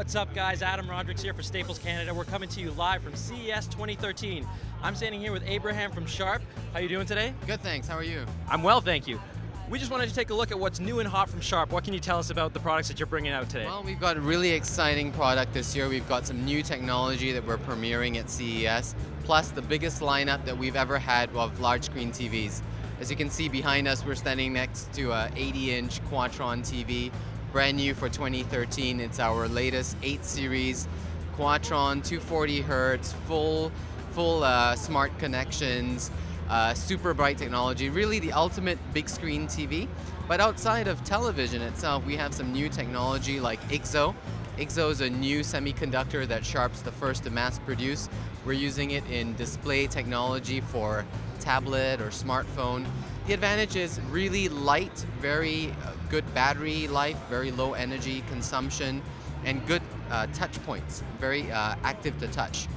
What's up, guys? Adam Rodricks here for Staples Canada. We're coming to you live from CES 2013. I'm standing here with Abraham from Sharp. How you doing today? Good, thanks. How are you? I'm well, thank you. We just wanted to take a look at what's new and hot from Sharp. What can you tell us about the products that you're bringing out today? Well, we've got a really exciting product this year. We've got some new technology that we're premiering at CES, plus the biggest lineup that we've ever had of large screen TVs. As you can see behind us, we're standing next to a 80-inch Quattron TV brand new for 2013. It's our latest 8 series Quattron 240 hertz, full, full uh, smart connections, uh, super bright technology, really the ultimate big screen TV. But outside of television itself, we have some new technology like IGZO. IGZO is a new semiconductor that Sharp's the first to mass produce. We're using it in display technology for tablet or smartphone. The advantage is really light, very uh, good battery life, very low energy consumption, and good uh, touch points, very uh, active to touch.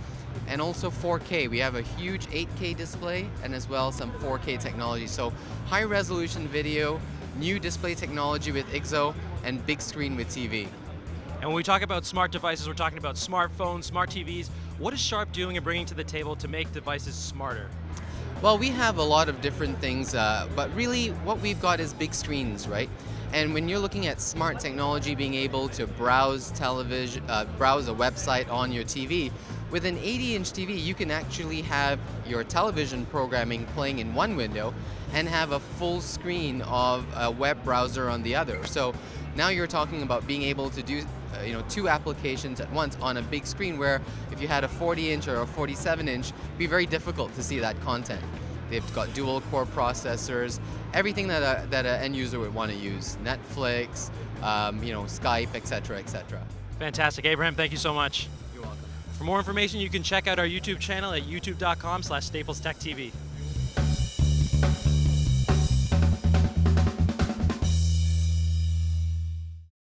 And also 4K, we have a huge 8K display and as well some 4K technology. So high resolution video, new display technology with IGZO, and big screen with TV. And when we talk about smart devices, we're talking about smartphones, smart TVs. What is Sharp doing and bringing to the table to make devices smarter? Well, we have a lot of different things, uh, but really what we've got is big screens, right? And when you're looking at smart technology, being able to browse television, uh, browse a website on your TV, with an 80-inch TV, you can actually have your television programming playing in one window and have a full screen of a web browser on the other. So now you're talking about being able to do uh, you know, two applications at once on a big screen where if you had a 40 inch or a 47 inch, it'd be very difficult to see that content. They've got dual core processors, everything that a, that an end user would want to use, Netflix, um, you know, Skype, etc., etc. Fantastic. Abraham, thank you so much. You're welcome. For more information, you can check out our YouTube channel at youtube.com slash staplestech TV.